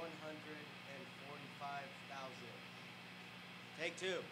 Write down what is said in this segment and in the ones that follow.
one hundred and forty-five thousand. Take two.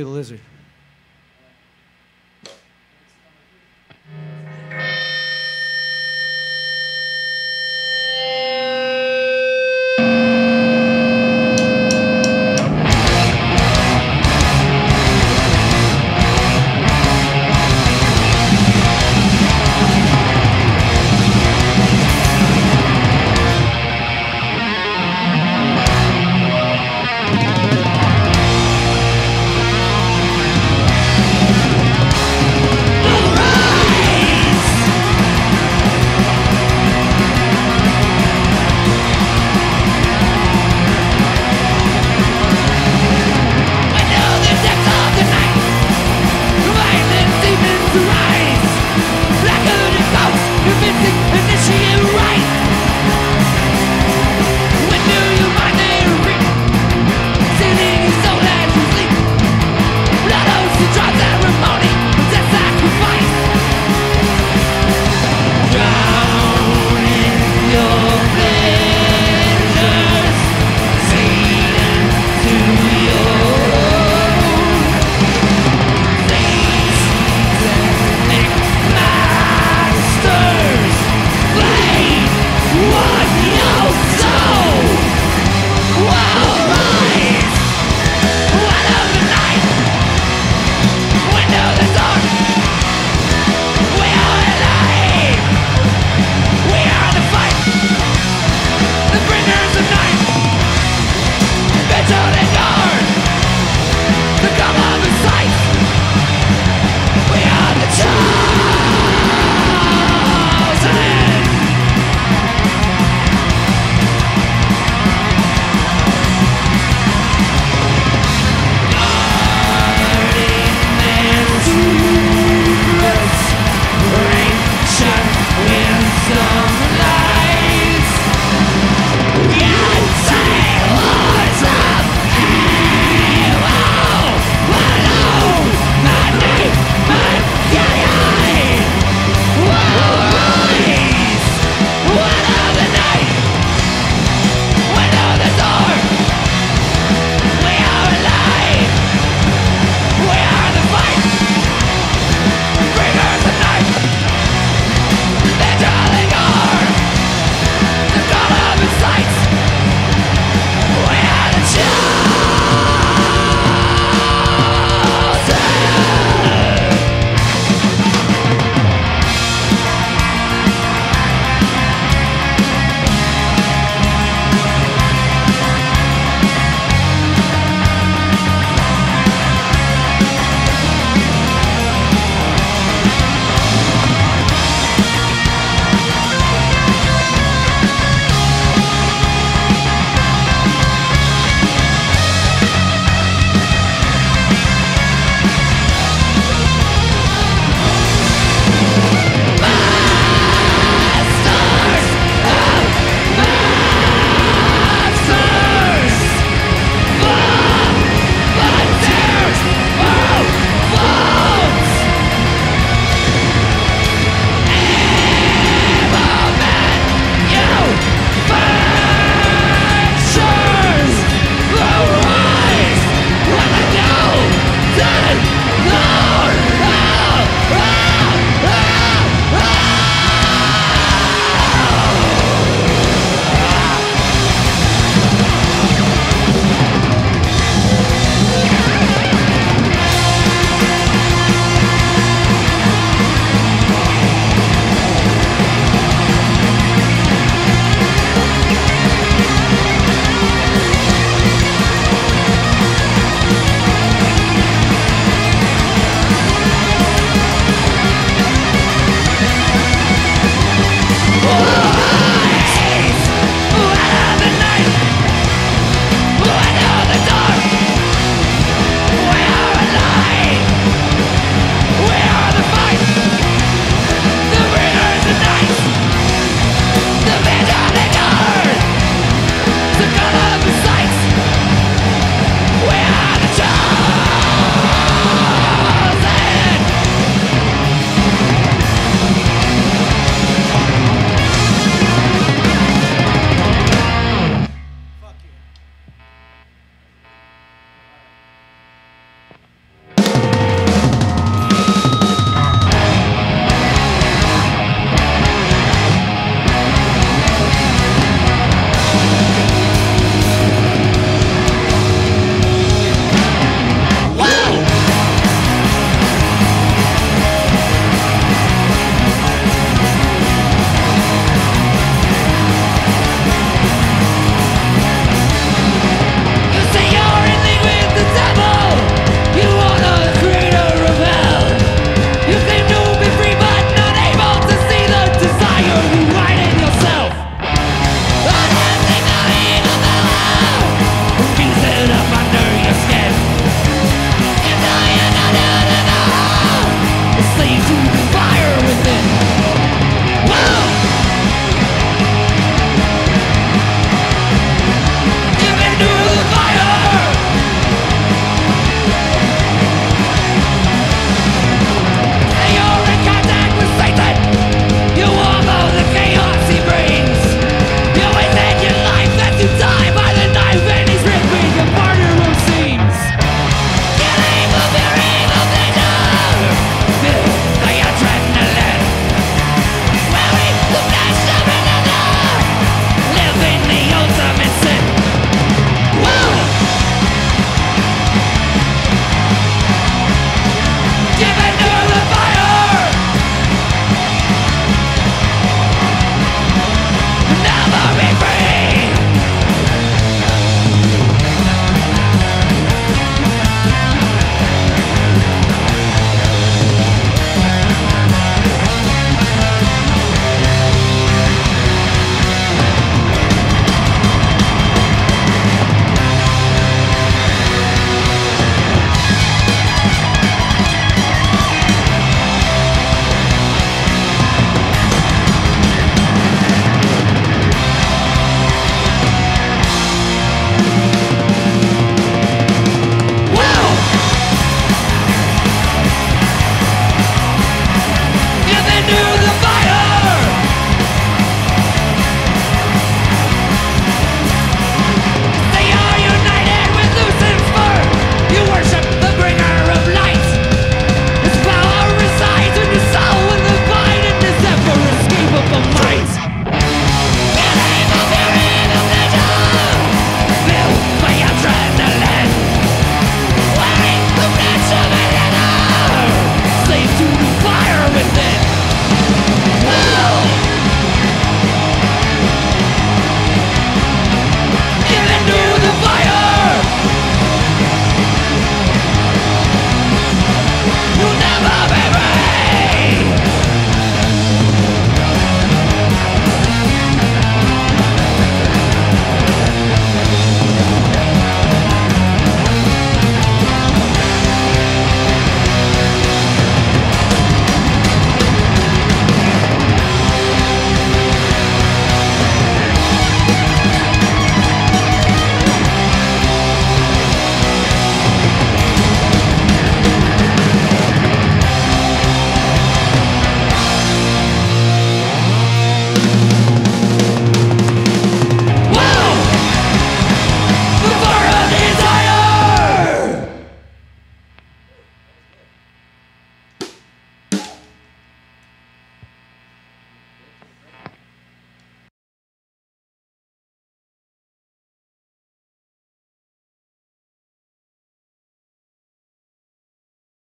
The Lizard.